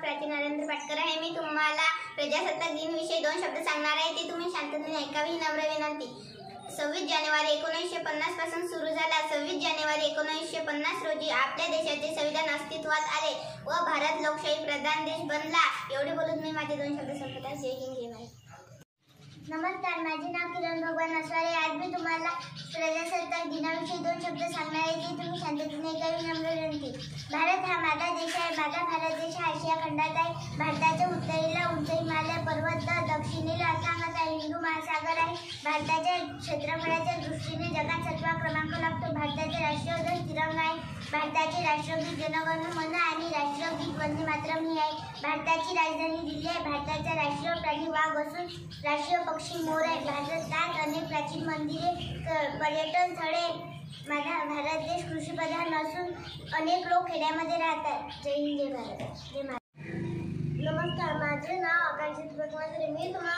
प्राची नरेंद्र पाटकर आहे. मी तुम्हाला प्रजासत्ताक दिनविषयी दोन शब्द सांगणार आहे. ते तुम्ही शांततेने ऐकावी ही नम्र विनंती. सव्वीस जानेवारी एकोणीसशे पन्नासपासून सुरू झाला. सव्वीस जानेवारी एकोणीसशे पन्नास रोजी आपल्या देशाचे संविधान अस्तित्वात आले व भारत लोकशाही प्रधान देश बनला. एवढे बोलून मी माझे दोन शब्द संपतात जय हिंद नमस्कार माझे नाव किरण भगवान असवारे आज मी तुम्हाला प्रजासत्ताक दिनाविषयी दोन शब्द सांगणार आहे जे तुम्ही शांततेने ऐकावी नम्र विनंती भारत हा माझा देश आहे. माझा भारत देश हा आशिया खंडात आहे. भारताच्या उत्तरेला उंच हिमालय पर्वत दक्षिणेला दक्षिणेला असामाचा हिंदू महासागर आहे. भारताच्या क्षेत्रफळाच्या दृष्टीने जगात सातवा क्रमांक लागतो भारताचे राष्ट्रीय ध्वज तिरंगा आहे भारताचे राष्ट्रगीत जनगण मन आणि राष्ट्रगीत वंदे मातरम ही आहे. भारताची राजधानी दिल्ली आहे. भारताचा राष्ट्रीय प्राणी वाघ असून राष्ट्रीय पक्षी मोर आहे. भारतात अनेक प्राचीन मंदिरे पर्यटन स्थळे माझा भारत देश कृषीप्रधान असून अनेक लोक खेड्यामध्ये राहतात. जय हिंद जय भारत. जय महाराज नमस्कार. माझे नाव आकांक्षित मी तुम्हाला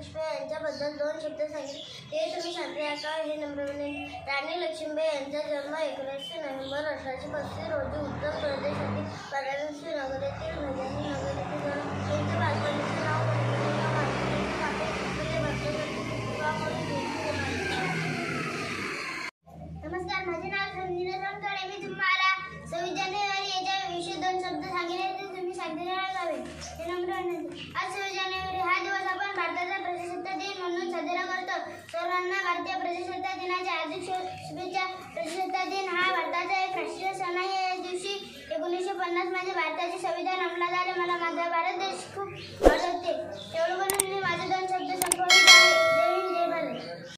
लक्ष्मीबाई यांच्याबद्दल दोन शब्द सांगितले ते तुम्ही शांती असावे हे नम्र राणी लक्ष्मीबाई यांचा जन्म एकोणीसशे नोव्हेंबर अठराशे पस्तीस रोजी उत्तर प्रदेशातील वाराणसी नगर येथील भजनी नगर येथे बालपणीचे नाव नमस्कार माझे नाव संजना सोनकडे मी तुम्हाला सव्वीस जानेवारी याच्या विषयी दोन शब्द सांगितले ते तुम्ही शांतीने हे आज सव्वीस जानेवारी हा दिवस आपण भारताचा भारतीय प्रजासत्ताक दिनाच्या हार्दिक शुभेच्छा. प्रजासत्ताक दिन हा भारताचा एक राष्ट्रीय सण आहे. या दिवशी एकोणीसशे पन्नासमध्ये भारताचे संविधान अंमलात आले. मला माझा भारत देश